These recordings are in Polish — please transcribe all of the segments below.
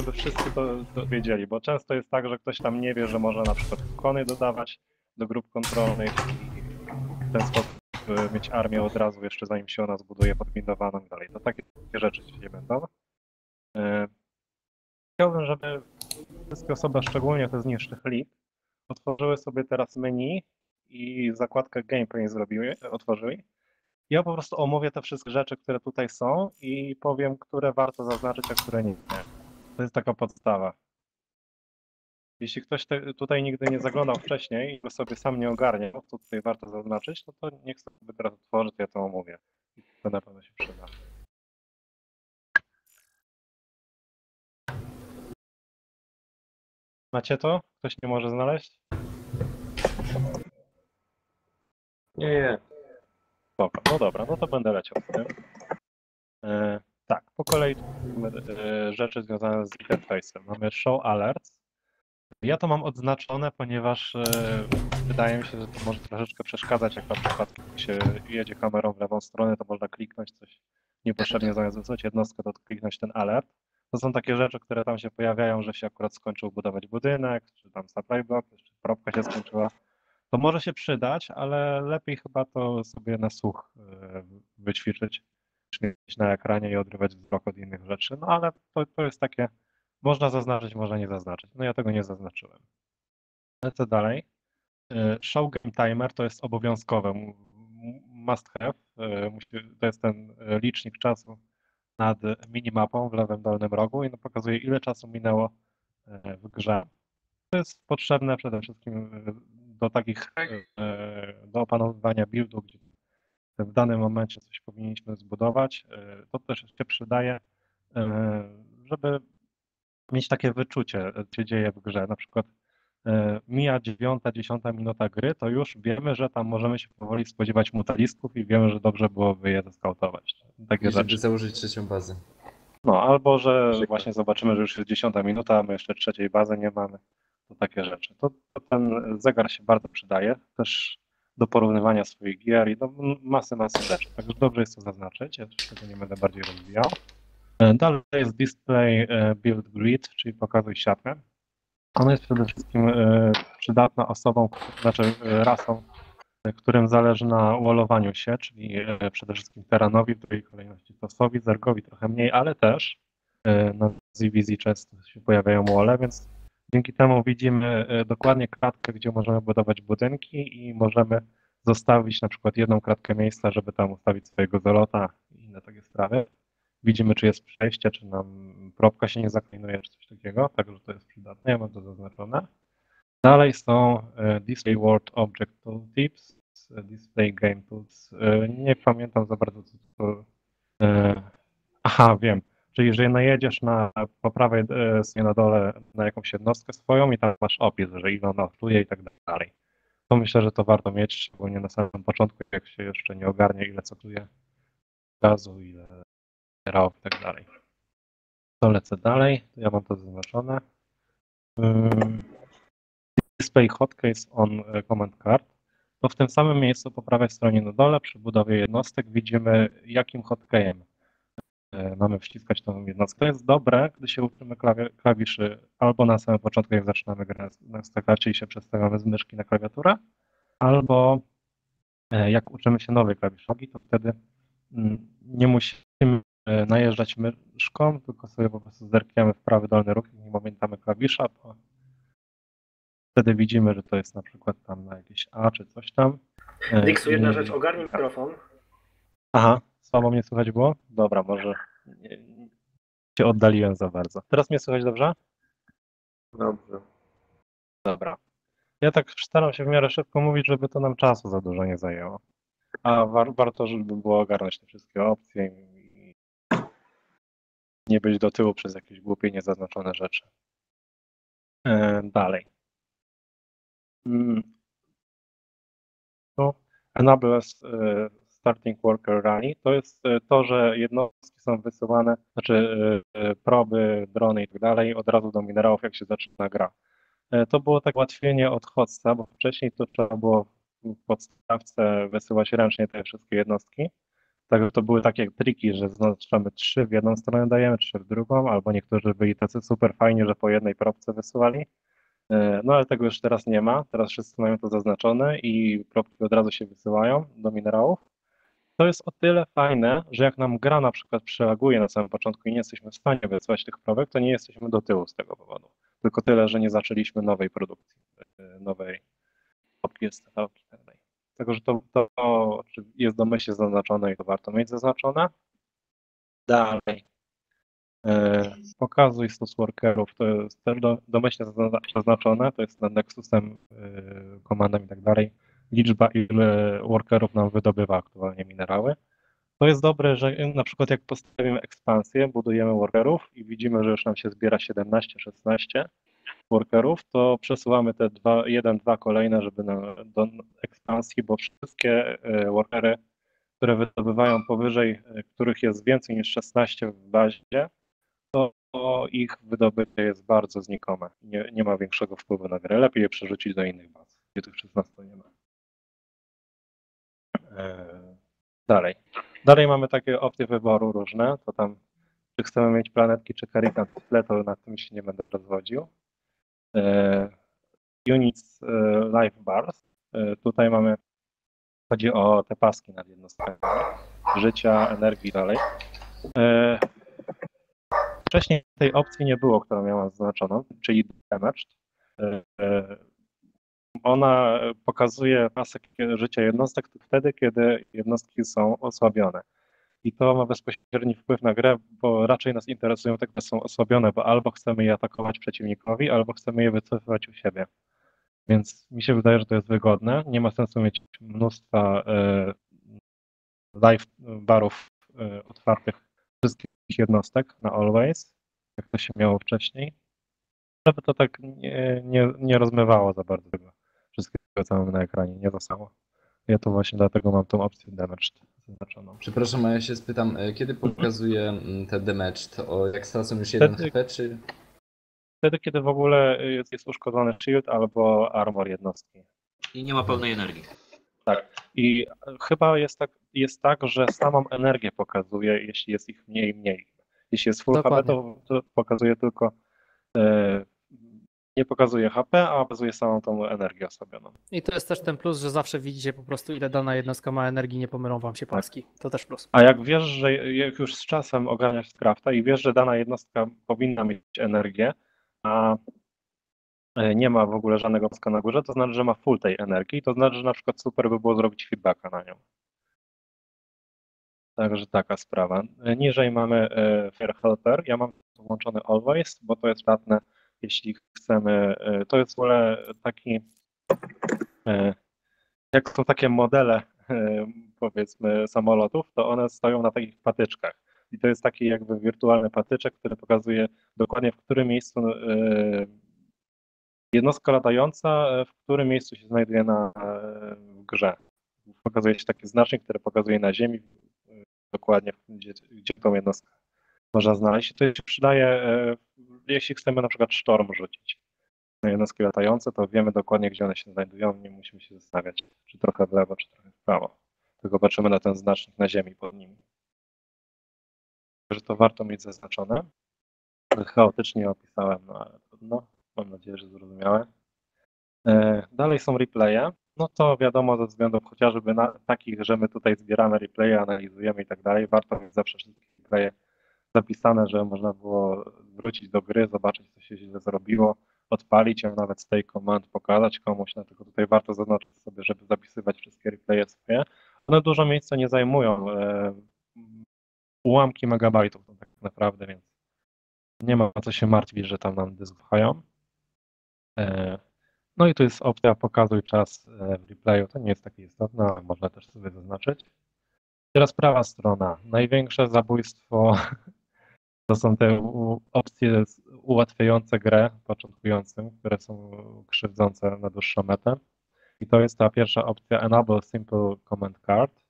żeby wszyscy to, wiedzieli, bo często jest tak, że ktoś tam nie wie, że może na przykład kony dodawać do grup kontrolnych i w ten sposób y, mieć armię od razu, jeszcze zanim się ona zbuduje podbindowaną i dalej. To takie, rzeczy się będą. Y, Chciałbym, żeby wszystkie osoby, szczególnie te z niższych lig, otworzyły sobie teraz menu i zakładkę gameplay zrobiły, otworzyli. Ja po prostu omówię te wszystkie rzeczy, które tutaj są i powiem, które warto zaznaczyć, a które nie. To jest taka podstawa. Jeśli ktoś te, tutaj nigdy nie zaglądał wcześniej i go sobie sam nie ogarnie, co tutaj warto zaznaczyć, no to niech sobie teraz otworzy, to ja to omówię. To na pewno się przyda. Macie to? Ktoś nie może znaleźć? Nie, nie. Dobra, no dobra, no to będę leciał. Tak, po kolei e, rzeczy związane z interfejsem. Mamy show alerts. Ja to mam odznaczone, ponieważ e, wydaje mi się, że to może troszeczkę przeszkadzać, jak na przykład się jedzie kamerą w lewą stronę, to można kliknąć coś niepotrzebnie zamiast wysłać jednostkę, to kliknąć ten alert. To są takie rzeczy, które tam się pojawiają, że się akurat skończył budować budynek, czy tam supply block, czy propka się skończyła to może się przydać, ale lepiej chyba to sobie na słuch e, wyćwiczyć, mieć na ekranie i odrywać wzrok od innych rzeczy. No ale to, to jest takie, można zaznaczyć, można nie zaznaczyć. No ja tego nie zaznaczyłem. Lecę dalej. E, Show Game Timer to jest obowiązkowe, must have. Musi- To jest ten licznik czasu nad minimapą w lewym dolnym rogu i no pokazuje ile czasu minęło w grze. To jest potrzebne przede wszystkim do takich, e, do opanowywania buildu, gdzie w danym momencie coś powinniśmy zbudować. E, To też się przydaje, e, żeby mieć takie wyczucie, co się dzieje w grze. Na przykład e, mija dziewiąta, dziesiąta minuta gry, to już wiemy, że tam możemy się powoli spodziewać mutalistów i wiemy, że dobrze byłoby je zeskautować. Takie I żeby rzeczy. założyć trzecią bazę. No, albo że Przykład. właśnie zobaczymy, że już jest dziesiąta minuta, a my jeszcze trzeciej bazy nie mamy. To takie rzeczy. To, to ten zegar się bardzo przydaje, też do porównywania swoich gier i do masy, masy rzeczy. Także dobrze jest to zaznaczyć, ja tego nie będę bardziej rozwijał. E, Dalej jest display e, build grid, czyli pokazuj siatkę. Ona jest przede wszystkim e, przydatna osobom, znaczy rasom, którym zależy na wallowaniu się, czyli przede wszystkim Terranowi, w drugiej kolejności Tosowi, Zergowi trochę mniej, ale też na ZVZ często się pojawiają wole, więc dzięki temu widzimy e, dokładnie kratkę, gdzie możemy budować budynki i możemy zostawić na przykład jedną kratkę miejsca, żeby tam ustawić swojego zolota i inne takie sprawy. Widzimy, czy jest przejście, czy nam propka się nie zaklinuje, czy coś takiego, także to jest przydatne, ja mam to zaznaczone. Dalej są e, Display World Object Tooltips, e, Display Game Tools. Nie pamiętam za bardzo, co to... Aha, wiem. Czyli jeżeli najedziesz na, po prawej e, stronie na dole na jakąś jednostkę swoją i tam masz opis, że ile ona czuje i tak dalej. To myślę, że to warto mieć, szczególnie na samym początku, jak się jeszcze nie ogarnie, ile co czuje gazu, ile minerałów i tak dalej. To lecę dalej, ja mam to zaznaczone. Ym, Display hotcase on e, command card. To w tym samym miejscu po prawej stronie na dole przy budowie jednostek widzimy jakim hotkejem mamy wciskać tą jednostkę. To jest dobre, gdy się uczymy klawi- klawiszy albo na samym początku, jak zaczynamy grę na stakacie i się przestawiamy z myszki na klawiaturę, albo e, jak uczymy się nowej klawiszogi, to wtedy mm, nie musimy e, najeżdżać myszką, tylko sobie po prostu zerkniemy w prawy dolny róg i nie pamiętamy klawisza, to wtedy widzimy, że to jest na przykład tam na jakieś A czy coś tam. E, Dixu, jedna rzecz, ogarnij mikrofon. Aha, słabo mnie słychać było? Dobra, może nie, się oddaliłem za bardzo. Teraz mnie słychać dobrze? Dobrze. Dobra. Ja tak staram się w miarę szybko mówić, żeby to nam czasu za dużo nie zajęło. A war, warto, żeby było ogarnąć te wszystkie opcje i nie być do tyłu przez jakieś głupie, niezaznaczone rzeczy. E, dalej. Mm. Tu e, Starting Worker Rally to jest e, to, że jednostki są wysyłane, znaczy e, e, proby, drony i tak dalej od razu do minerałów, jak się zaczyna gra. To było tak ułatwienie od bo wcześniej to trzeba było w podstawce wysyłać ręcznie te wszystkie jednostki. Także to były takie triki, że zaznaczamy trzy w jedną stronę dajemy, trzy w drugą, albo niektórzy byli tacy super fajni, że po jednej propce wysyłali. No ale tego już teraz nie ma. Teraz wszyscy mają to zaznaczone i propki od razu się wysyłają do minerałów. To jest o tyle fajne, że jak nam gra na przykład przereaguje na samym początku i nie jesteśmy w stanie wysyłać tych probek, to nie jesteśmy do tyłu z tego powodu. Tylko tyle, że nie zaczęliśmy nowej produkcji, e, nowej propki STV i tak. Tego, że to, to jest domyślnie zaznaczone i to warto mieć zaznaczone. Dalej. E, Pokazuj stos workerów, to jest też do, domyślnie zazna- zaznaczone, to jest nad Nexusem, e, komandem i tak dalej. Liczba, ile workerów nam wydobywa aktualnie minerały. To jest dobre, że na przykład jak postawimy ekspansję, budujemy workerów i widzimy, że już nam się zbiera 17-16 workerów, to przesuwamy te dwa, jeden, dwa kolejne, żeby na, do ekspansji, bo wszystkie e, workery, które wydobywają powyżej, e, których jest więcej niż 16 w bazie, to ich wydobycie jest bardzo znikome. Nie, nie ma większego wpływu na grę. Lepiej je przerzucić do innych baz, gdzie tych 16 nie ma. E, Dalej. Dalej mamy takie opcje wyboru różne, to tam czy chcemy mieć planetki czy karikan w tle, to nad tym się nie będę rozwodził. E, Units e, Life Bars. Tutaj mamy, chodzi o te paski nad jednostkami, życia, energii i dalej. Wcześniej tej opcji nie było, którą miałam zaznaczoną, czyli damaged. Ona pokazuje pasek życia jednostek wtedy, kiedy jednostki są osłabione. I to ma bezpośredni wpływ na grę, bo raczej nas interesują te, które są osłabione, bo albo chcemy je atakować przeciwnikowi, albo chcemy je wycofywać u siebie. Więc mi się wydaje, że to jest wygodne. Nie ma sensu mieć mnóstwa e, live barów e, otwartych wszystkich jednostek na always, jak to się miało wcześniej, żeby to tak nie, nie, nie rozmywało za bardzo mamy na ekranie, nie zostało. Ja to właśnie dlatego mam tą opcję damaged zaznaczoną. Przepraszam, a ja się spytam, e, kiedy pokazuje mm, te damaged? O, jak stracą już jeden Wtedy- HP, czy... Wtedy, kiedy w ogóle jest, jest uszkodzony shield albo armor jednostki. I nie ma pełnej energii. I chyba jest tak, jest tak, że samą energię pokazuje, jeśli jest ich mniej mniej. Jeśli jest full HP, to, to pokazuje tylko e, nie pokazuje HP, a pokazuje samą tą energię osłabioną. I to jest też ten plus, że zawsze widzicie po prostu ile dana jednostka ma energii, nie pomylą wam się paski. To też plus. A jak wiesz, że jak już z czasem ogarniasz Scrafta i wiesz, że dana jednostka powinna mieć energię, a e, nie ma w ogóle żadnego paska na górze, to znaczy, że ma full tej energii. To znaczy, że na przykład super by było zrobić feedbacka na nią. Także taka sprawa. E, Niżej mamy e, Fair Helper. Ja mam włączony Always, bo to jest przydatne, jeśli chcemy. e, To jest w ogóle taki. e, Jak są takie modele, e, powiedzmy, samolotów, to one stoją na takich patyczkach. I to jest taki jakby wirtualny patyczek, który pokazuje dokładnie w którym miejscu jednostka latająca, w którym miejscu się znajduje na, w grze. Pokazuje się taki znacznik, który pokazuje na ziemi dokładnie, gdzie, gdzie tą jednostkę można znaleźć. To się przydaje, jeśli chcemy na przykład sztorm rzucić na jednostki latające, to wiemy dokładnie, gdzie one się znajdują, nie musimy się zastanawiać, czy trochę w lewo, czy trochę w prawo. Tylko patrzymy na ten znacznik na ziemi pod nimi. Że to warto mieć zaznaczone. Chaotycznie opisałem, no ale trudno. Mam nadzieję, że zrozumiałe. E, Dalej są replaye. No to wiadomo ze względów chociażby na takich, że my tutaj zbieramy replaye, analizujemy i tak dalej. Warto mieć zawsze wszystkie replaye zapisane, żeby można było wrócić do gry, zobaczyć, co się źle zrobiło, odpalić ją nawet z tej komand, pokazać komuś, dlatego tutaj warto zaznaczyć sobie, żeby zapisywać wszystkie replaye swoje. One dużo miejsca nie zajmują, e, ułamki megabajtów to tak naprawdę, więc nie ma co się martwić, że tam nam dysk wchają. E, No i tu jest opcja pokazuj czas e, w replayu, to nie jest takie istotne, ale można też sobie zaznaczyć. Teraz prawa strona. Największe zabójstwo to są te opcje ułatwiające grę początkującym, które są krzywdzące na dłuższą metę. I to jest ta pierwsza opcja Enable Simple Command Card.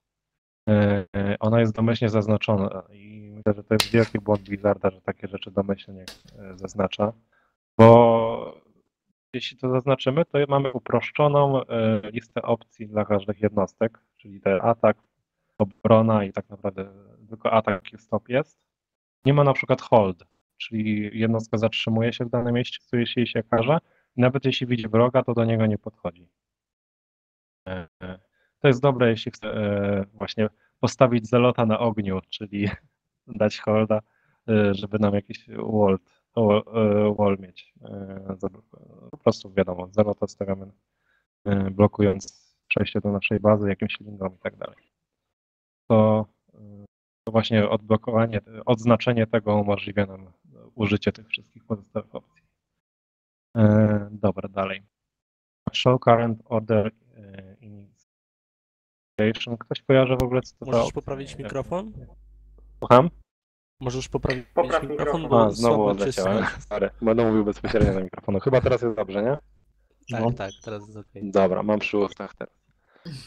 E, e, Ona jest domyślnie zaznaczona i myślę, że to jest wielki błąd Blizzarda, że takie rzeczy domyślnie e, zaznacza, bo jeśli to zaznaczymy, to mamy uproszczoną listę opcji dla każdych jednostek, czyli te atak, obrona i tak naprawdę tylko atak i stop jest. Nie ma na przykład hold, czyli jednostka zatrzymuje się w danym miejscu, jeśli jej się każe. I nawet jeśli widzi wroga, to do niego nie podchodzi. E, e, To jest dobre, jeśli chce e, właśnie postawić zelota na ogniu, czyli dać holda, żeby nam jakiś wall, wall, mieć. Po prostu wiadomo, zelota stawiamy blokując przejście do naszej bazy jakimś lingą i tak dalej. To, to właśnie odblokowanie, odznaczenie tego umożliwia nam użycie tych wszystkich pozostałych opcji. E, Dobra, dalej. Show current order e, initiation. Ktoś kojarzy w ogóle co to Możesz poprawić mikrofon? Słucham? Możesz poprawić Popraw mikrofon, mikrofon. bo A, znowu odleciałem. Sorry, będę mówił bezpośrednio na mikrofonu. Chyba teraz jest dobrze, nie? Tak, No. tak, teraz jest okej. Dobra, mam przy ustach teraz.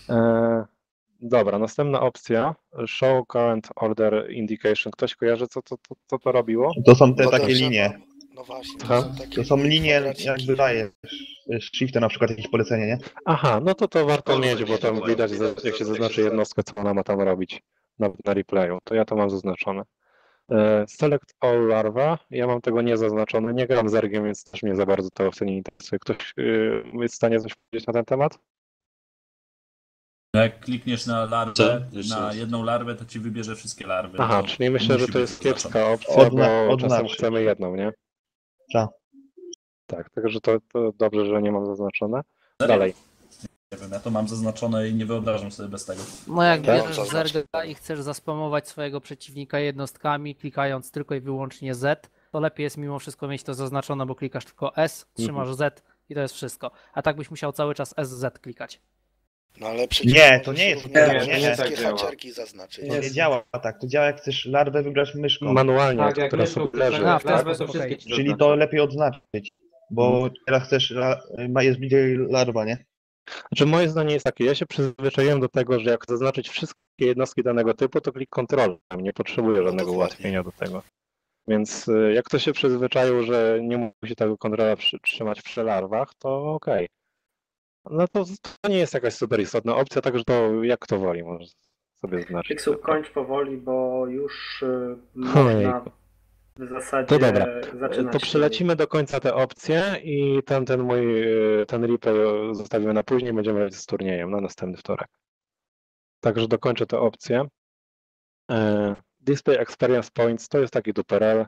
E, dobra, następna opcja. Show current order indication. Ktoś kojarzy, co to, to, co to robiło? To są te No takie dobrze, linie. No, właśnie, to są takie To są linie, jakby dajesz z shiftem na przykład jakieś polecenie, nie? Aha, no to to warto mieć, bo tam widać, jak się zaznaczy jednostkę, co ona ma tam robić na, na replayu. To ja to mam zaznaczone. E, Select all larva. Ja mam tego nie zaznaczone. Nie gram z ergiem, więc też mnie za bardzo to opcja nie interesuje. Ktoś y, jest w stanie coś powiedzieć na ten temat? Jak klikniesz na larwę, na jedną larwę, to ci wybierze wszystkie larwy. Aha, To czyli myślę, że to jest kiepska opcja, Odna- bo czasem chcemy jedną, nie? Tak. Tak, także to, to dobrze, że nie mam zaznaczone. Dalej. Nie wiem, ja to mam zaznaczone i nie wyobrażam sobie bez tego. No jak Tak? bierzesz znaczy- zerga i chcesz zaspamować swojego przeciwnika jednostkami, klikając tylko i wyłącznie Z, to lepiej jest mimo wszystko mieć to zaznaczone, bo klikasz tylko S, trzymasz Mhm. Z i to jest wszystko. A tak byś musiał cały czas SZ klikać. No ale przecież Nie, to nie jest- nie, nie, nie wszystkie tak działa. haciarki zaznaczyć. To nie działa tak. To działa jak chcesz larwę wybrać myszką. Manualnie, Tak, myszką sobie leży. ten larwę, to wszystkie ci Czyli to lepiej odznaczyć. Bo teraz chcesz, la- ma jest bliżej larwa, nie? Znaczy moje zdanie jest takie, ja się przyzwyczaiłem do tego, że jak zaznaczyć wszystkie jednostki danego typu, to klik kontrol. Nie potrzebuję żadnego dokładnie. ułatwienia do tego. Więc y, jak ktoś się przyzwyczaił, że nie musi tego kontrola przy, trzymać przy larwach, to okej. No to, to nie jest jakaś super istotna opcja, także to jak kto woli, może sobie znaczyć. Fiksu, kończ powoli, bo już y, można w zasadzie To dobra. zaczynać. To przelecimy do końca te opcje i ten, ten mój, y, ten replay zostawimy na później, będziemy lecieć z turniejem na następny wtorek. Także dokończę te opcje. E, Display Experience Points to jest taki duperel,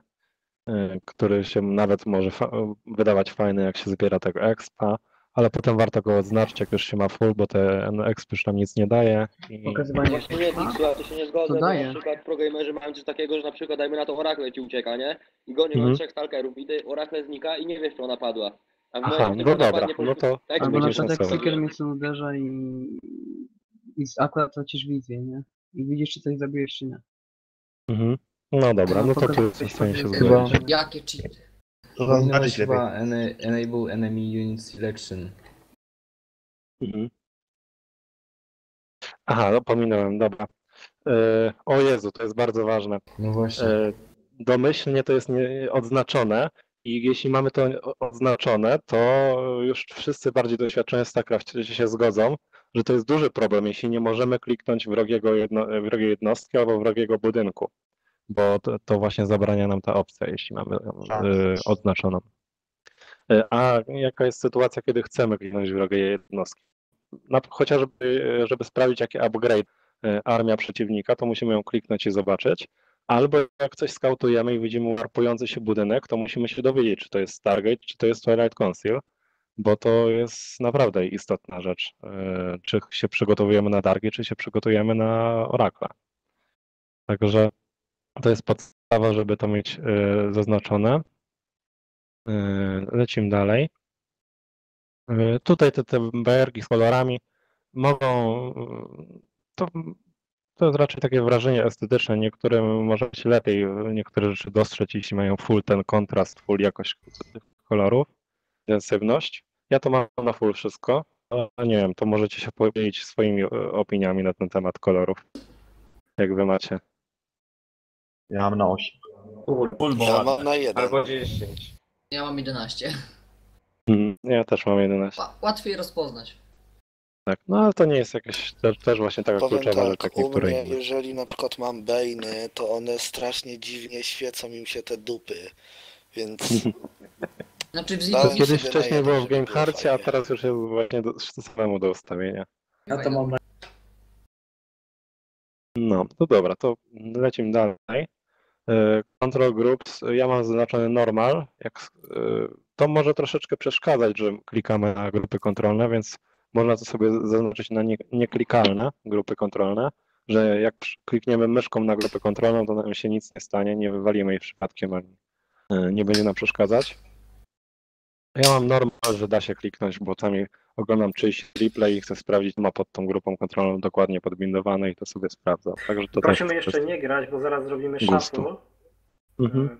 e, który się nawet może fa- wydawać fajny, jak się zbiera tego expa, ale potem warto go odznaczyć, jak już się ma full, bo ten exp już nam nic nie daje. I... Pokazywanie Właśnie nie, Dix, ja to się nie zgodzę, To bo daje. na przykład progamerzy mają coś takiego, że na przykład dajmy na to Oracle ci ucieka, nie? I gonią Mhm. na trzech stalkerów i ty Oracle znika i nie wiesz, czy ona padła. A w Aha, momencie, no kiedy ona dobra, padnie, no to tak, to Albo na będzie przykład jak sensowne. Seeker mnie uderza i, i z akurat tracisz wizję, nie? I widzisz, czy coś zabijesz, czy nie. Mhm. No dobra, no to tu w stanie się Chyba- zgodzić. Jakie cheaty? Lepiej. chyba ena- Enable Enemy Unit Selection. Mhm. Aha, no pominąłem, dobra. E, o Jezu, to jest bardzo ważne. No właśnie. E, domyślnie to jest nie, odznaczone i jeśli mamy to o- oznaczone, to już wszyscy bardziej doświadczeni w StarCraftie się zgodzą, że to jest duży problem, jeśli nie możemy kliknąć wrogiego jedno, wrogiej jednostki albo wrogiego budynku, bo to, to właśnie zabrania nam ta opcja, jeśli mamy e, oznaczoną. E, A jaka jest sytuacja, kiedy chcemy kliknąć wrogie jednostki? Na, chociażby, e, żeby sprawdzić, jaki upgrade armia przeciwnika, to musimy ją kliknąć i zobaczyć. Albo jak coś skautujemy i widzimy warpujący się budynek, to musimy się dowiedzieć, czy to jest Stargate, czy to jest Twilight Council, bo to jest naprawdę istotna rzecz. Czy się przygotowujemy na Dargi, czy się przygotujemy na Oracle. Także to jest podstawa, żeby to mieć e, zaznaczone. E, Lecimy dalej. E, Tutaj te, te BR-ki z kolorami mogą. To, to jest raczej takie wrażenie estetyczne. Niektórym może być lepiej niektóre rzeczy dostrzec, jeśli mają full ten kontrast, full jakość tych kolorów, intensywność. Ja to mam na full wszystko. A nie wiem, to możecie się podzielić swoimi opiniami na ten temat kolorów. Jak wy macie. Ja mam na 8. Full bo Ja mam na jeden. Albo 10. Ja mam 11. Mhm, Ja też mam 11. Łatwiej rozpoznać. Tak, no ale to nie jest jakieś też, też właśnie taka Powiem kluczowa rzecz, tak, jak u niektóre mnie, inne. jeżeli na przykład mam bejny, to one strasznie dziwnie świecą im się te dupy, więc Znaczy w To Zigu kiedyś sobie wcześniej na było w jeden, żeby było GameHarcie, a fajnie. teraz już jest właśnie do, samemu do ustawienia. Ja to mam na No, to dobra, to lecimy dalej. E, Control Groups, ja mam zaznaczony normal. Jak, e, to może troszeczkę przeszkadzać, że klikamy na grupy kontrolne, więc można to sobie zaznaczyć na nie- nieklikalne grupy kontrolne, że jak klikniemy myszką na grupę kontrolną, to nam się nic nie stanie, nie wywalimy jej przypadkiem, ani e, nie będzie nam przeszkadzać. Ja mam normal, że da się kliknąć, bo czasami oglądam czyjś replay i chcę sprawdzić, ma pod tą grupą kontrolną dokładnie podbindowane i to sobie sprawdzam. Także to Prosimy jeszcze nie grać, bo zaraz zrobimy shuffle. Mhm. Y,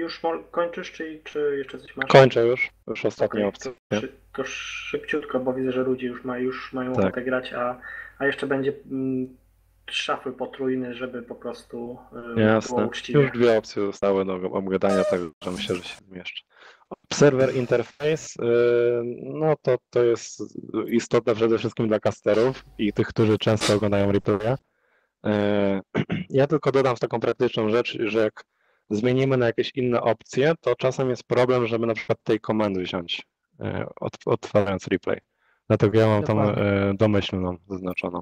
Już kończysz, czy, czy jeszcze coś masz? Kończę już, już ostatnia Okej, opcja. To, szy- to szybciutko, bo widzę, że ludzie już, ma, już mają Tak. ochotę grać, a, a jeszcze będzie mm, shuffle potrójny, żeby po prostu y, było Jasne. uczciwie. Już dwie opcje zostały do obgadania, także myślę, że się zmieszczę. Observer Interface, yy, no to, to jest istotne przede wszystkim dla casterów i tych, którzy często oglądają replaya. Yy, Ja tylko dodam taką praktyczną rzecz, że jak zmienimy na jakieś inne opcje, to czasem jest problem, żeby na przykład tej komendy wziąć, od- odtwarzając replay. Dlatego ja mam tą domyślną zaznaczoną.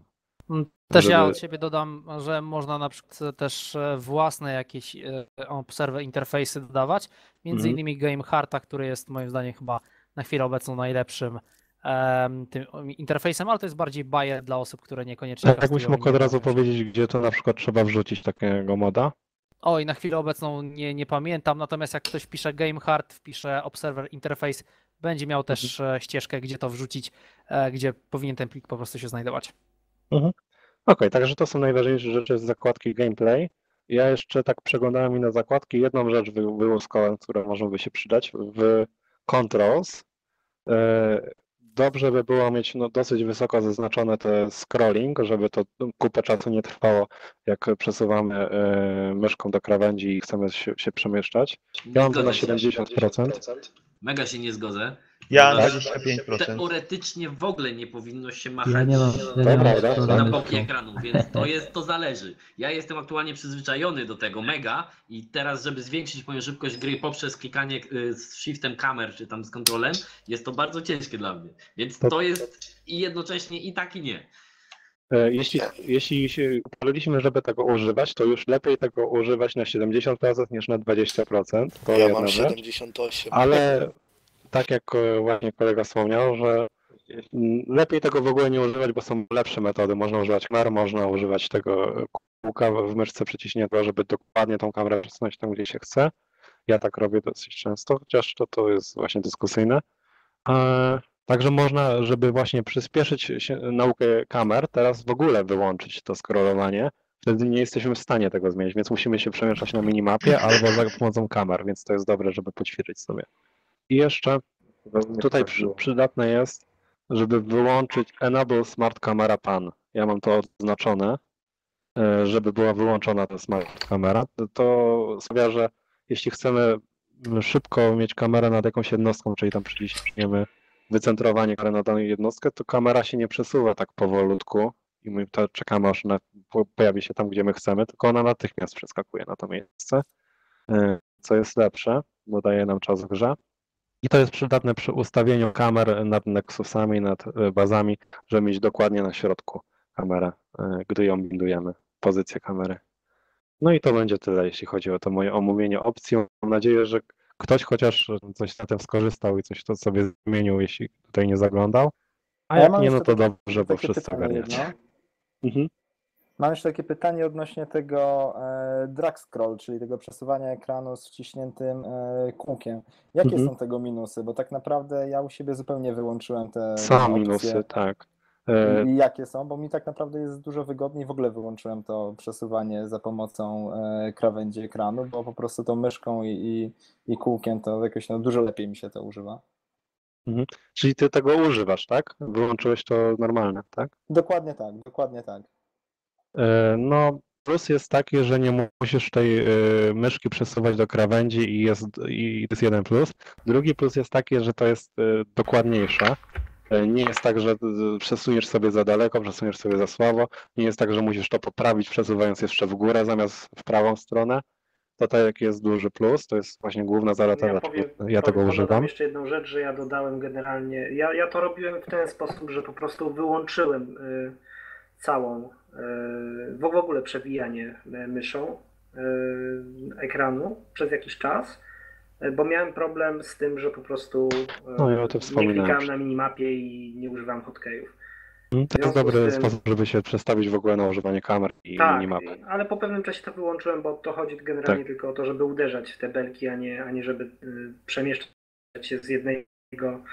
Też ja żeby- od siebie dodam, że można na przykład też e, własne jakieś e, observer interfejsy dodawać. Między Mhm. innymi Game Harta, który jest moim zdaniem chyba na chwilę obecną najlepszym tym interfejsem, ale to jest bardziej bajer dla osób, które niekoniecznie. Tak, jakbyś mógł od razu powiedzieć, gdzie to na przykład trzeba wrzucić takiego moda? Oj, na chwilę obecną nie, nie pamiętam, natomiast jak ktoś pisze Game Hard, wpisze Observer Interface, będzie miał też Mhm. e, ścieżkę, gdzie to wrzucić, gdzie powinien ten plik po prostu się znajdować. Okej, także to są najważniejsze rzeczy z zakładki gameplay. Ja jeszcze tak przeglądałem inne zakładki. Jedną rzecz wy- wyłuskałem, która może by się przydać w controls. E, Dobrze by było mieć no, dosyć wysoko zaznaczone te scrolling, żeby to kupę czasu nie trwało, jak przesuwamy e, myszką do krawędzi i chcemy się, się przemieszczać. Ja mam to na 70%. Mega się nie zgodzę. Ja Ponieważ 25%. Teoretycznie w ogóle nie powinno się Ja machać nie mam, ja nie mam scrolla na boki ekranu, więc to jest, to zależy. Ja jestem aktualnie przyzwyczajony do tego mega i teraz, żeby zwiększyć moją szybkość gry poprzez klikanie y, z shiftem kamer czy tam z kontrolem, jest to bardzo ciężkie dla mnie. Więc To- to jest i jednocześnie i tak i nie. E, Jeśli, jeśli się ustaliliśmy, żeby tego używać, to już lepiej tego używać na 70% niż na 20%. To ja mam rzecz. 78. Ale tak jak e, właśnie kolega wspomniał, że lepiej tego w ogóle nie używać, bo są lepsze metody. Można używać kamer, można używać tego kółka w myszce przyciśniętego, żeby dokładnie tą kamerę przesunąć tam, gdzie się chce. Ja tak robię dosyć często, chociaż to, to jest właśnie dyskusyjne. E, Także można, żeby właśnie przyspieszyć naukę kamer, teraz w ogóle wyłączyć to scrollowanie. Wtedy nie jesteśmy w stanie tego zmienić, więc musimy się przemieszczać na minimapie albo za pomocą kamer, więc to jest dobre, żeby poćwiczyć sobie. I jeszcze tutaj przy, przydatne jest, żeby wyłączyć Enable Smart Camera Pan. Ja mam to oznaczone, e, żeby była wyłączona ta smart kamera. To- sprawia, że jeśli chcemy szybko mieć kamerę nad jakąś jednostką, czyli tam przyciśniemy wycentrowanie kamery na daną jednostkę, to kamera się nie przesuwa tak powolutku i my to czekamy aż po- pojawi się tam, gdzie my chcemy, tylko ona natychmiast przeskakuje na to miejsce, e, co jest lepsze, bo daje nam czas w grze. I to jest przydatne przy ustawieniu kamer nad Nexusami, nad e, bazami, żeby mieć dokładnie na środku kamerę, e, gdy ją bindujemy, pozycję kamery. No i to będzie tyle, jeśli chodzi o to moje omówienie opcji. Mam nadzieję, że ktoś chociaż coś na tym skorzystał i coś to sobie zmienił, jeśli tutaj nie zaglądał. A A ja jak mam nie, no to takie- dobrze, bo wszyscy ogarniacie. jedno. Mhm. Mam jeszcze takie pytanie odnośnie tego e, drag scroll, czyli tego przesuwania ekranu z wciśniętym e, kółkiem. Jakie Mhm. są tego minusy? Bo tak naprawdę ja u siebie zupełnie wyłączyłem te Są minusy, tak. E, I, jakie są? Bo mi tak naprawdę jest dużo wygodniej. W ogóle wyłączyłem to przesuwanie za pomocą krawędzi ekranu, bo po prostu tą myszką i, i, i kółkiem to jakoś no, dużo lepiej mi się to używa. Mhm. Czyli ty tego używasz, tak? Wyłączyłeś to normalne, tak? Dokładnie tak, dokładnie tak. E, No, plus jest taki, że nie musisz tej e, myszki przesuwać do krawędzi i jest, i to jest jeden plus. Drugi plus jest taki, że to jest e, dokładniejsze. Nie jest tak, że przesuniesz sobie za daleko, przesuniesz sobie za słabo. Nie jest tak, że musisz to poprawić, przesuwając jeszcze w górę zamiast w prawą stronę. To tak jest duży plus, to jest właśnie główna zaleta, Ja powiem, ja tego powiem, używam. jeszcze jedną rzecz, że ja dodałem generalnie. Ja, ja to robiłem w ten sposób, że po prostu wyłączyłem y, całą w ogóle przewijanie y, myszą y, ekranu przez jakiś czas, y, bo miałem problem z tym, że po prostu No, ja nie klikałem na minimapie i nie używałem hotkeyów. Mm, To jest dobry tym- sposób, żeby się przestawić w ogóle na używanie kamer i Tak, minimapy. ale po pewnym czasie to wyłączyłem, bo to chodzi generalnie Tak. tylko o to, żeby uderzać w te belki, a nie, a nie żeby y, przemieszczać się z jednego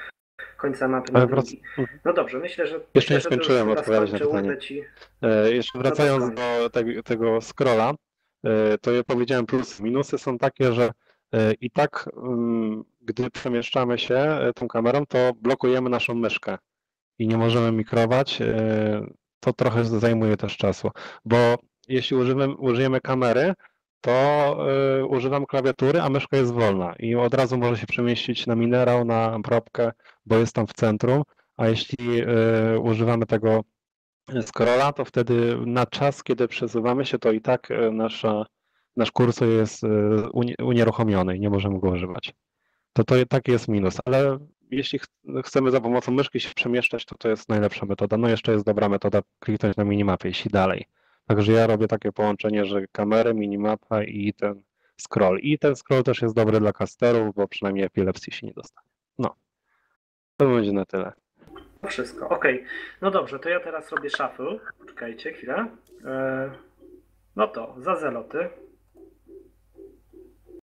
końca mapy na wrac- drugi. No dobrze, myślę, że. Jeszcze myślę, nie skończyłem odpowiadać na pytanie. Ci. E, Jeszcze wracając do tego, tego scrolla, e, to ja powiedziałem plusy. Minusy są takie, że e, i tak, mm, gdy przemieszczamy się tą kamerą, to blokujemy naszą myszkę i nie możemy mikrować. To trochę zajmuje też czasu, bo jeśli używamy, użyjemy kamery, to używam klawiatury, a myszka jest wolna i od razu może się przemieścić na minerał, na propkę, bo jest tam w centrum, a jeśli e, używamy tego scrolla, to wtedy na czas, kiedy przesuwamy się, to i tak e, nasza, nasz kursor jest e, unie- unieruchomiony i nie możemy go używać. To, to taki jest minus, ale jeśli ch chcemy za pomocą myszki się przemieszczać, to to jest najlepsza metoda. No jeszcze jest dobra metoda kliknąć na minimapie, jeśli dalej. Także ja robię takie połączenie, że kamery, minimapa i ten scroll. I ten scroll też jest dobry dla casterów, bo przynajmniej epilepsji się nie dostanie. No. To będzie na tyle. Wszystko, okej. No dobrze, to ja teraz robię shuffle. Poczekajcie chwilę. E, No to, za zeloty.